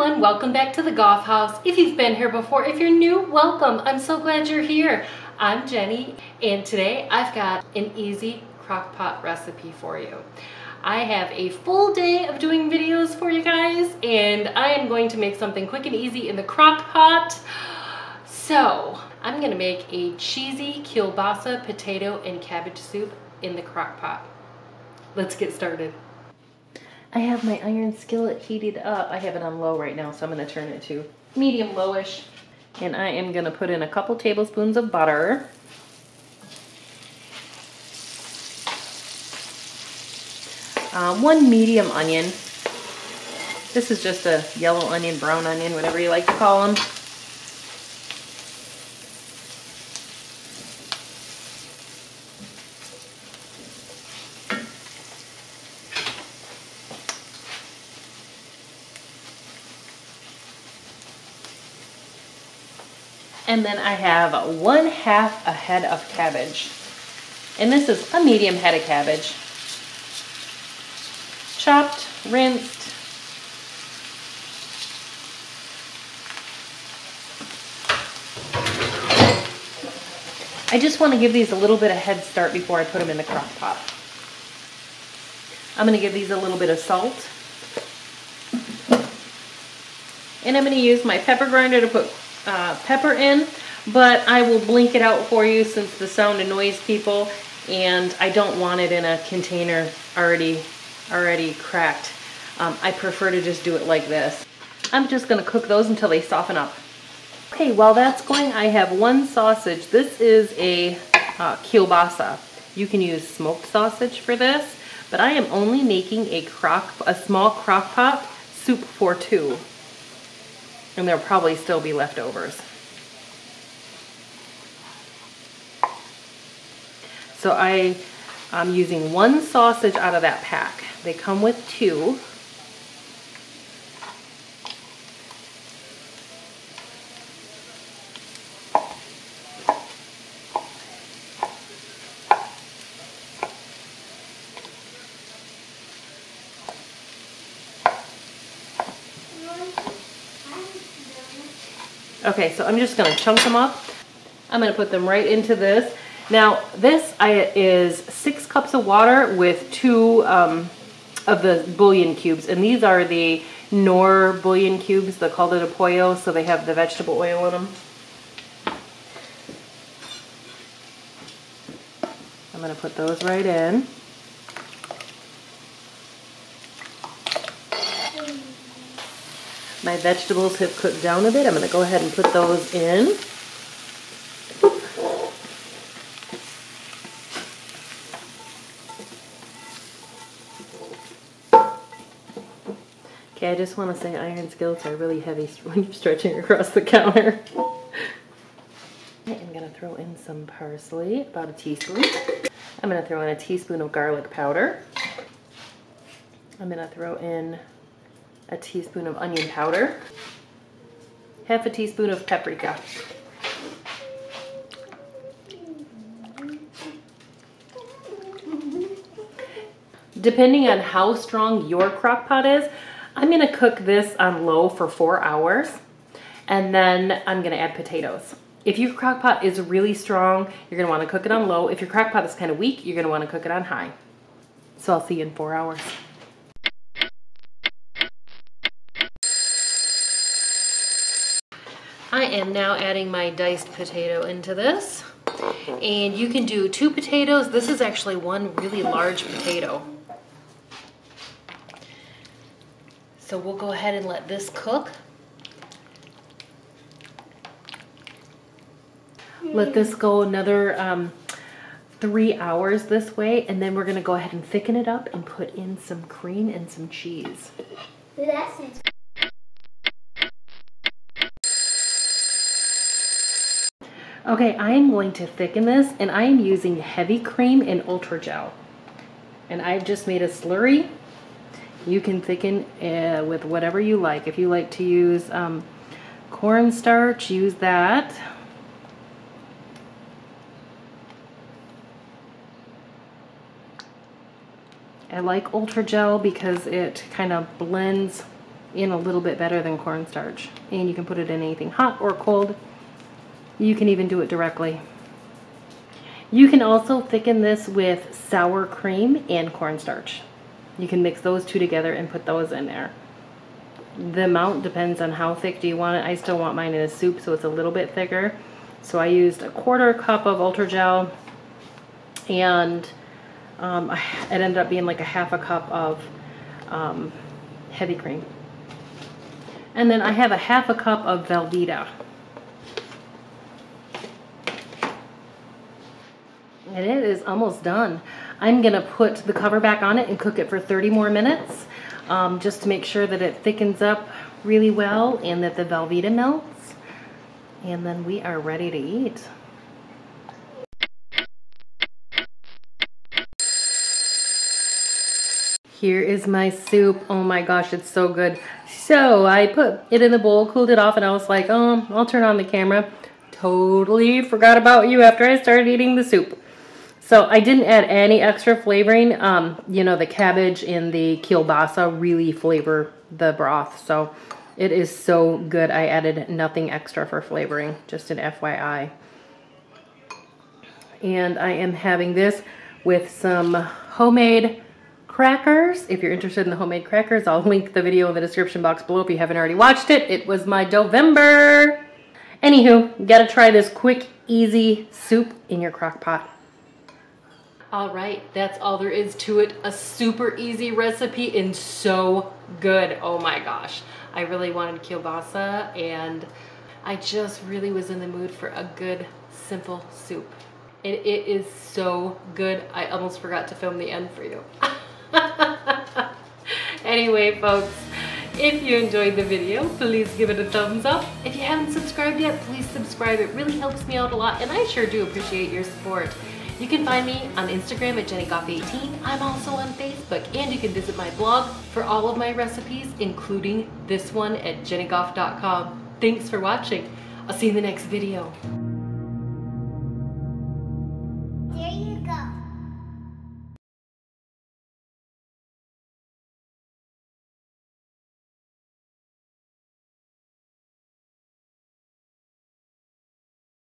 everyone, welcome back to the Gough House. If you've been here before, if you're new, welcome. I'm so glad you're here. I'm Jeni and today I've got an easy crock pot recipe for you. I have a full day of doing videos for you guys and I am going to make something quick and easy in the crock pot. So I'm gonna make a cheesy kielbasa potato and cabbage soup in the crock pot. Let's get started. I have my iron skillet heated up. I have it on low right now, so I'm gonna turn it to medium lowish. And I am gonna put in a couple tablespoons of butter. Um, one medium onion. This is just a yellow onion, brown onion, whatever you like to call them. And then I have one half a head of cabbage. And this is a medium head of cabbage. Chopped, rinsed. I just want to give these a little bit of head start before I put them in the crock pot. I'm going to give these a little bit of salt. And I'm going to use my pepper grinder to put uh, pepper in, but I will blink it out for you since the sound annoys people and I don't want it in a container already, already cracked. Um, I prefer to just do it like this. I'm just gonna cook those until they soften up. Okay, while that's going, I have one sausage. This is a uh, kielbasa. You can use smoked sausage for this, but I am only making a crock, a small crock pot soup for two and there'll probably still be leftovers. So I, I'm using one sausage out of that pack. They come with two. Okay, so I'm just gonna chunk them up. I'm gonna put them right into this. Now, this I, is six cups of water with two um, of the bouillon cubes, and these are the Knorr bouillon cubes, the caldo de pollo, so they have the vegetable oil in them. I'm gonna put those right in. My vegetables have cooked down a bit. I'm going to go ahead and put those in. Okay, I just want to say iron skillets are really heavy when you're stretching across the counter. I'm going to throw in some parsley, about a teaspoon. I'm going to throw in a teaspoon of garlic powder. I'm going to throw in a teaspoon of onion powder, half a teaspoon of paprika. Depending on how strong your crock pot is, I'm gonna cook this on low for four hours and then I'm gonna add potatoes. If your crock pot is really strong, you're gonna wanna cook it on low. If your crock pot is kind of weak, you're gonna wanna cook it on high. So I'll see you in four hours. I am now adding my diced potato into this. And you can do two potatoes. This is actually one really large potato. So we'll go ahead and let this cook. Let this go another um, three hours this way, and then we're gonna go ahead and thicken it up and put in some cream and some cheese. Okay, I am going to thicken this and I am using heavy cream and ultra gel. And I've just made a slurry. You can thicken uh, with whatever you like. If you like to use um, cornstarch, use that. I like ultra gel because it kind of blends in a little bit better than cornstarch. And you can put it in anything hot or cold. You can even do it directly. You can also thicken this with sour cream and cornstarch. You can mix those two together and put those in there. The amount depends on how thick do you want it. I still want mine in a soup so it's a little bit thicker. So I used a quarter cup of Ultra-Gel and um, it ended up being like a half a cup of um, heavy cream. And then I have a half a cup of Velveeta. And it is almost done. I'm gonna put the cover back on it and cook it for 30 more minutes um, just to make sure that it thickens up really well and that the Velveeta melts. And then we are ready to eat. Here is my soup. Oh my gosh, it's so good. So I put it in the bowl, cooled it off, and I was like, oh, I'll turn on the camera. Totally forgot about you after I started eating the soup. So I didn't add any extra flavoring. Um, you know, the cabbage and the kielbasa really flavor the broth. So it is so good. I added nothing extra for flavoring, just an FYI. And I am having this with some homemade crackers. If you're interested in the homemade crackers, I'll link the video in the description box below if you haven't already watched it. It was my November. Anywho, gotta try this quick, easy soup in your crock pot. All right, that's all there is to it. A super easy recipe and so good. Oh my gosh. I really wanted kielbasa and I just really was in the mood for a good, simple soup. And it is so good. I almost forgot to film the end for you. anyway, folks, if you enjoyed the video, please give it a thumbs up. If you haven't subscribed yet, please subscribe. It really helps me out a lot, and I sure do appreciate your support. You can find me on Instagram at JeniGough18. I'm also on Facebook, and you can visit my blog for all of my recipes, including this one at jenigough.com. Thanks for watching. I'll see you in the next video.